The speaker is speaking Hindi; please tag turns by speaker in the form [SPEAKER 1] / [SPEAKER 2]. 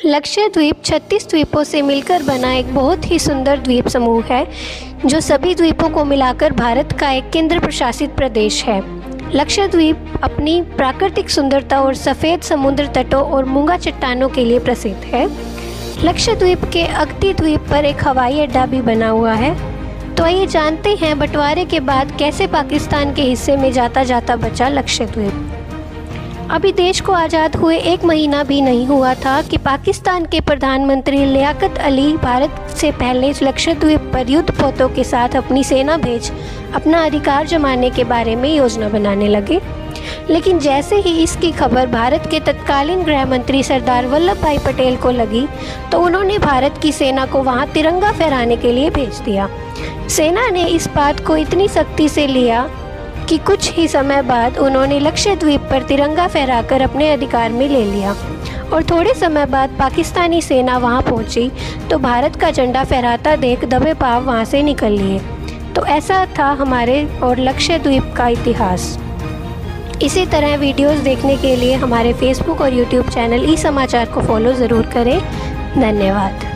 [SPEAKER 1] लक्षद्वीप 36 द्वीपों से मिलकर बना एक बहुत ही सुंदर द्वीप समूह है, जो सभी द्वीपों को मिलाकर भारत का एक केंद्र प्रशासित प्रदेश है। लक्षद्वीप अपनी प्राकृतिक सुंदरता और सफ़ेद समुद्र तटों और मूँगा चट्टानों के लिए प्रसिद्ध है। लक्षद्वीप के अगती द्वीप पर एक हवाई अड्डा भी बना हुआ है। तो आइए जानते हैं बंटवारे के बाद कैसे पाकिस्तान के हिस्से में जाता जाता बचा लक्षद्वीप अभी देश को आज़ाद हुए एक महीना भी नहीं हुआ था कि पाकिस्तान के प्रधानमंत्री लियाकत अली भारत से पहले लक्षद्वीप पर युद्ध पोतों के साथ अपनी सेना भेज अपना अधिकार जमाने के बारे में योजना बनाने लगे। लेकिन जैसे ही इसकी खबर भारत के तत्कालीन गृह मंत्री सरदार वल्लभ भाई पटेल को लगी तो उन्होंने भारत की सेना को वहाँ तिरंगा फहराने के लिए भेज दिया। सेना ने इस बात को इतनी सख्ती से लिया कि कुछ ही समय बाद उन्होंने लक्षद्वीप पर तिरंगा फहराकर अपने अधिकार में ले लिया। और थोड़े समय बाद पाकिस्तानी सेना वहाँ पहुँची तो भारत का झंडा फहराता देख दबे पाव वहाँ से निकल लिए। तो ऐसा था हमारे और लक्षद्वीप का इतिहास। इसी तरह वीडियोस देखने के लिए हमारे फेसबुक और यूट्यूब चैनल ई समाचार को फॉलो ज़रूर करें। धन्यवाद।